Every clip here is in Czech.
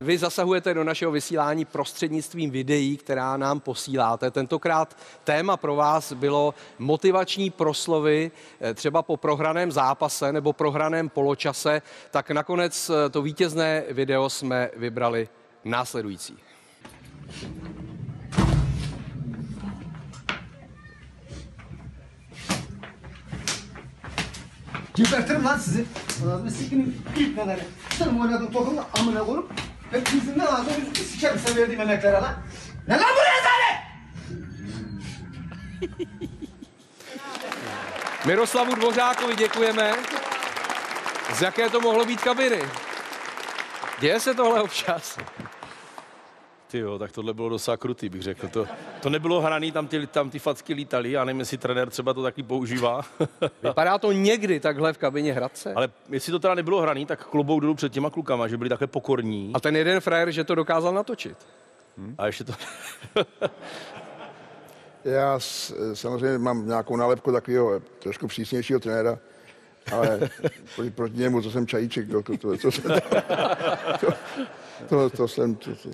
Vy zasahujete do našeho vysílání prostřednictvím videí, která nám posíláte. Tentokrát téma pro vás bylo motivační proslovy eh, třeba po prohraném zápase nebo prohraném poločase. Tak nakonec eh, to vítězné video jsme vybrali následující. Gebertirim lan sizi. Ağzını sikinin ilk neleri. Sırf oynadığım topumu amına koyup hep yüzünden ağzını yüzünü sikerim size verdiğim emeklere lan. Ne lan bu rezalet? Miroslavu Dvořákovi děkujeme. Z jaké to mohlo být kabiny? Děje se tohle občas? Ty jo, tak tohle bylo docela krutý, bych řekl. To, to nebylo hraný, tam ty, tam ty facky lítaly, já nevím, jestli trenér třeba to taky používá. Vypadá to někdy takhle v kabině Hradce? Ale jestli to teda nebylo hraný, tak klobouk dolů před těma klukama, že byli takhle pokorní. A ten jeden frajer, že to dokázal natočit. A ještě to... Já s- samozřejmě mám nějakou nálepku takového trošku přísnějšího trenéra, ale proti, němu to jsem čajíček. To, to, to, to, to, to, to, jsem... To, to.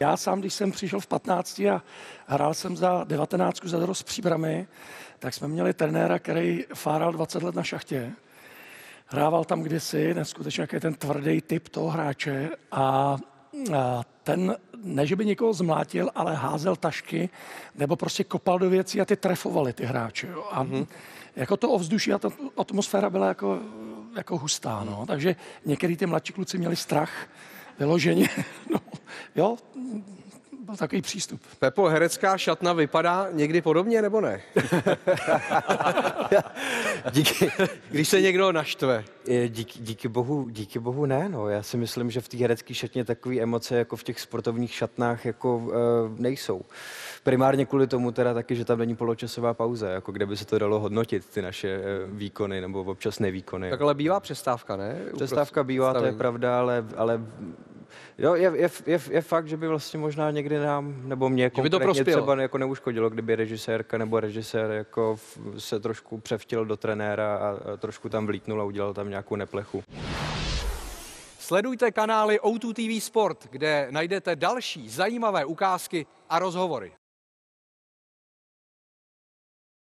Já sám, když jsem přišel v 15 a hrál jsem za 19 za Dorost Příbramy, tak jsme měli trenéra, který fáral 20 let na šachtě. Hrával tam kdysi, neskutečně jaký ten tvrdý typ toho hráče a, a ten, ne že by někoho zmlátil, ale házel tašky nebo prostě kopal do věcí a ty trefovali ty hráče. Jo. A mm-hmm. jako to ovzduší a ta atmosféra byla jako, jako hustá. No. Takže některý ty mladší kluci měli strach vyloženě. No, jo, byl takový přístup. Pepo, herecká šatna vypadá někdy podobně, nebo ne? Díky, Když se někdo naštve. eh, díky, díky, bohu, díky bohu ne, no. Já si myslím, že v té herecké šatně takové emoce jako v těch sportovních šatnách jako uh, nejsou. Primárně kvůli tomu teda taky, že tam není poločasová pauza, jako kde by se to dalo hodnotit, ty naše eh, výkony nebo občas nevýkony. Tak ale bývá přestávka, ne? Přestávka bývá, to je pravda, ale, ale jo, je, je, je, je, fakt, že by vlastně možná někdy nám, nebo mě Že by to konkrétně prospělo. třeba jako neuškodilo, kdyby režisérka nebo režisér jako v- se trošku převtil do trenéra a, a trošku tam vlítnul a udělal tam nějakou neplechu. Sledujte kanály O2 TV Sport, kde najdete další zajímavé ukázky a rozhovory.